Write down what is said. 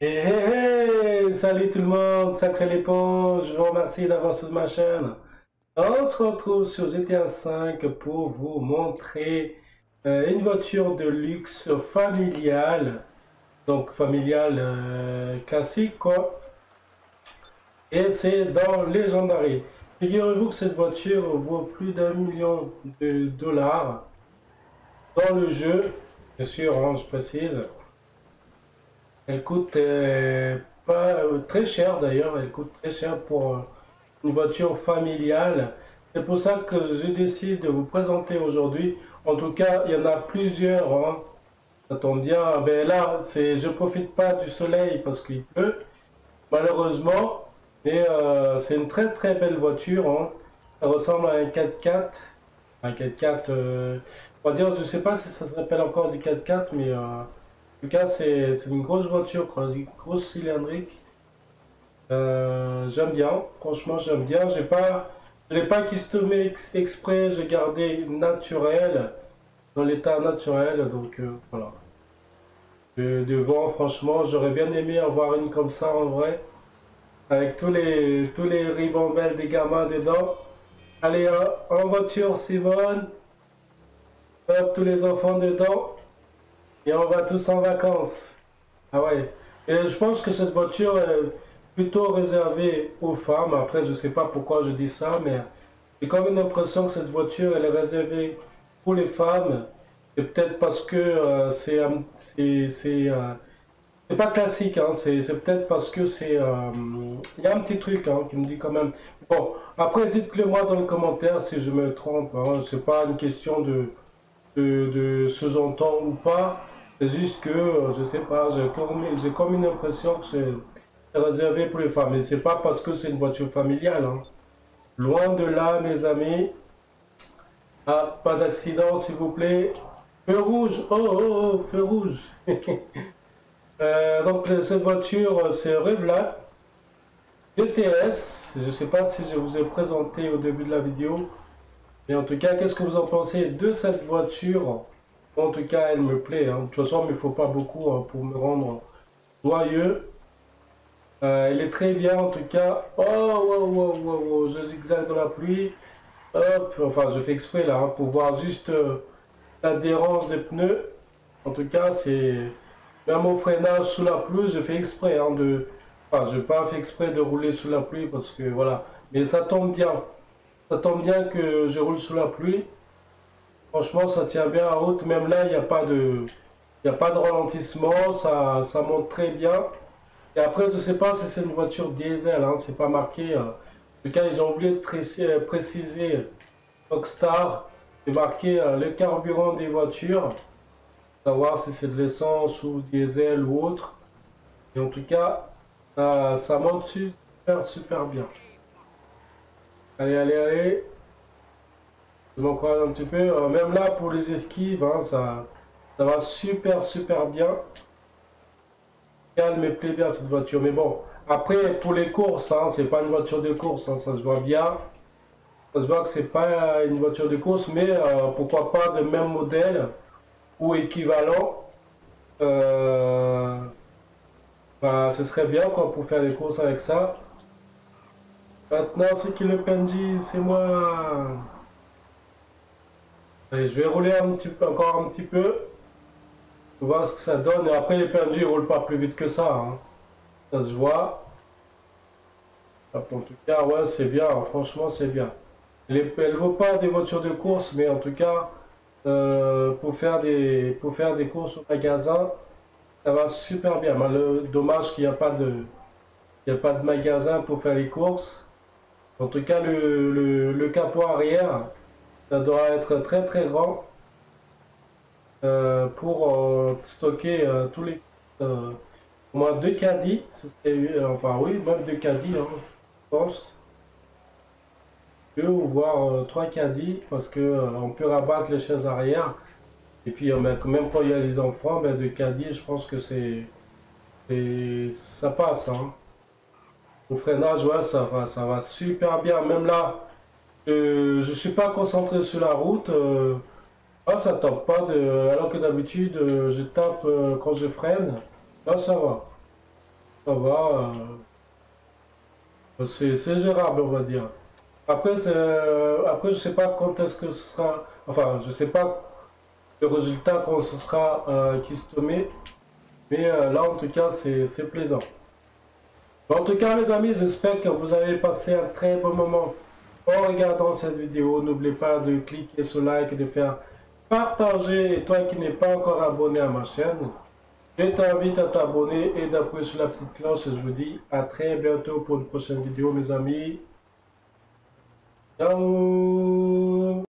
Hey, hey, hey, salut tout le monde, c'est Axel Éponge, je vous remercie d'avoir sur ma chaîne. On se retrouve sur GTA V pour vous montrer euh, une voiture de luxe familiale, donc familiale euh, classique quoi, et c'est dans Legendary. Figurez-vous que cette voiture vaut plus d'un million de dollars dans le jeu, bien sûr, hein, je précise. Elle coûte euh, pas euh, très cher d'ailleurs, elle coûte très cher pour euh, une voiture familiale. C'est pour ça que je décide de vous présenter aujourd'hui. En tout cas, il y en a plusieurs. Hein. Ça tombe bien. Ben là, c'est, je profite pas du soleil parce qu'il pleut, malheureusement. Mais c'est une très très belle voiture. Hein. Ça ressemble à un 4x4. Un 4x4. on va sais pas si ça s'appelle encore du 4x4, mais en tout cas, c'est une grosse voiture, grosse cylindrique. Euh, j'aime bien, franchement, j'aime bien. J'ai pas, je l'ai pas customé exprès, j'ai gardé naturel, dans l'état naturel, donc euh, voilà. De, devant, franchement, j'aurais bien aimé avoir une comme ça en vrai, avec tous les, tous les ribambelles des gamins dedans. Allez, en voiture, Simone. Hop, tous les enfants dedans et on va tous en vacances. Ah ouais. Et je pense que cette voiture est plutôt réservée aux femmes. Après, je ne sais pas pourquoi je dis ça, mais j'ai comme une impression que cette voiture, elle est réservée pour les femmes. C'est peut-être parce que euh, c'est c'est euh, c'est pas classique, hein. c'est peut-être parce que c'est... Euh, il y a un petit truc hein, qui me dit quand même... Bon, après, dites-le moi dans les commentaires si je me trompe. Hein. C'est pas une question de, de, de sous-entend ou pas. C'est juste que, euh, je sais pas, j'ai comme, une impression que c'est réservé pour les femmes. Et c'est pas parce que c'est une voiture familiale. Hein. Loin de là, mes amis. Ah, pas d'accident, s'il vous plaît. Feu rouge, oh, oh, oh, feu rouge. euh, donc, cette voiture, c'est Revlat GTS. Je sais pas si je vous ai présenté au début de la vidéo. Mais en tout cas, qu'est-ce que vous en pensez de cette voiture? En tout cas, elle me plaît. Hein. De toute façon, il ne faut pas beaucoup hein, pour me rendre joyeux. Euh, elle est très bien en tout cas. Oh, wow, wow, wow, je zigzag dans la pluie. Hop, enfin, je fais exprès là hein, pour voir juste euh, l'adhérence des pneus. En tout cas, c'est même au freinage sous la pluie, je fais exprès. Enfin, je n'ai pas fait exprès de rouler sous la pluie parce que voilà. Mais ça tombe bien. Ça tombe bien que je roule sous la pluie. Franchement, ça tient bien en route. Même là, il n'y a pas de... Il a pas de ralentissement, ça, ça monte très bien. Et après, je ne sais pas si c'est une voiture diesel, hein, c'est pas marqué. Hein. En tout cas, ils ont oublié de préciser Rockstar, c'est marqué euh, le carburant des voitures, savoir si c'est de l'essence ou diesel ou autre. Et en tout cas, ça, ça monte super, super bien. Allez, allez, allez. Je un petit peu. Euh, même là, pour les esquives, hein, ça, ça va super, super bien. Elle me plaît bien cette voiture. Mais bon, après, pour les courses, hein, c'est pas une voiture de course, hein, ça se voit bien. Ça se voit que c'est pas une voiture de course, mais euh, pourquoi pas de même modèle ou équivalent. Euh, bah, ce serait bien quoi, pour faire des courses avec ça. Maintenant, c'est qui le PNJ C'est moi. Allez, je vais rouler encore un petit peu. Pour voir ce que ça donne. Et après, les PNJ ne roulent pas plus vite que ça. Hein. Ça se voit. en tout cas, ouais, c'est bien. franchement, c'est bien. Elle ne vaut pas des voitures de course, mais en tout cas, euh, pour, faire des, pour faire des courses au magasin, ça va super bien. le, dommage qu'il n'y a, pas de, a pas de magasin pour faire les courses. En tout cas, le capot arrière, ça doit être très très grand euh, pour euh, stocker euh, tous les au moins deux caddies. Enfin oui même deux caddies hein, je pense. Deux ou voire trois caddies parce que on peut rabattre les chaises arrière. Et puis même quand il y a les enfants ben, deux caddies je pense que c'est ça passe hein. au freinage ouais ça va ça va super bien. Même là je je suis pas concentré sur la route. Euh, ah, ça tape pas, de, alors que d'habitude, euh, je tape euh, quand je freine. Là, ça va. ça va. Euh, c'est gérable, on va dire. Après, après je sais pas quand est-ce que ce sera. Enfin, je sais pas le résultat quand ce sera euh, customé. Mais euh, là, en tout cas, c'est plaisant. En tout cas, mes amis, j'espère que vous avez passé un très bon moment en regardant cette vidéo. N'oubliez pas de cliquer sur like et de faire partager. Et toi qui n'es pas encore abonné à ma chaîne, je t'invite à t'abonner et d'appuyer sur la petite cloche. Et je vous dis à très bientôt pour une prochaine vidéo, mes amis. Ciao